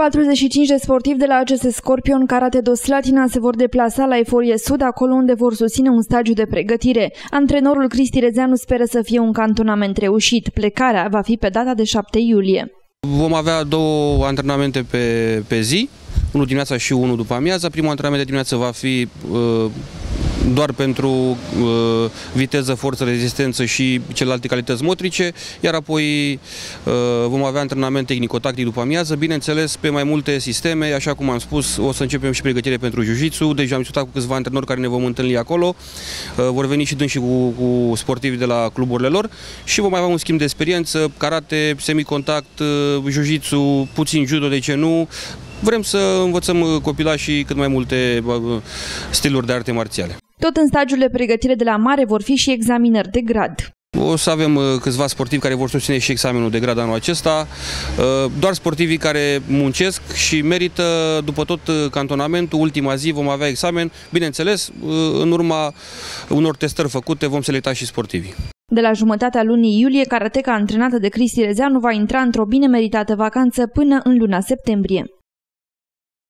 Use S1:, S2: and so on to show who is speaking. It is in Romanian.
S1: 45 de sportivi de la acest Scorpion Karate do Slatina se vor deplasa la Eforie Sud, acolo unde vor susține un stagiu de pregătire. Antrenorul Cristi Rezeanu speră să fie un cantonament reușit. Plecarea va fi pe data de 7 iulie.
S2: Vom avea două antrenamente pe, pe zi, unul dimineața și unul după amiaza. Primul antrenament de dimineață va fi uh, doar pentru uh, viteză, forță, rezistență și celelalte calități motrice, iar apoi uh, vom avea antrenament tehnico-tactic după amiază, bineînțeles pe mai multe sisteme, așa cum am spus, o să începem și pregătire pentru jiu-jitsu, deja am discutat cu câțiva antrenori care ne vom întâlni acolo, uh, vor veni și dânsi cu, cu sportivi de la cluburile lor și vom avea un schimb de experiență, karate, semicontact, uh, jiu-jitsu, puțin judo, de ce nu, Vrem să învățăm uh, copilașii cât mai multe uh, stiluri de arte marțiale.
S1: Tot în stagiul de pregătire de la mare vor fi și examinări de grad.
S2: O să avem uh, câțiva sportivi care vor susține și examenul de grad anul acesta, doar sportivii care muncesc și merită, după tot cantonamentul, ultima zi vom avea examen. Bineînțeles, în urma unor testări făcute vom selecta și sportivii.
S1: De la jumătatea lunii iulie, karateca antrenată de Cristi Rezeanu va intra într-o bine meritată vacanță până în luna septembrie.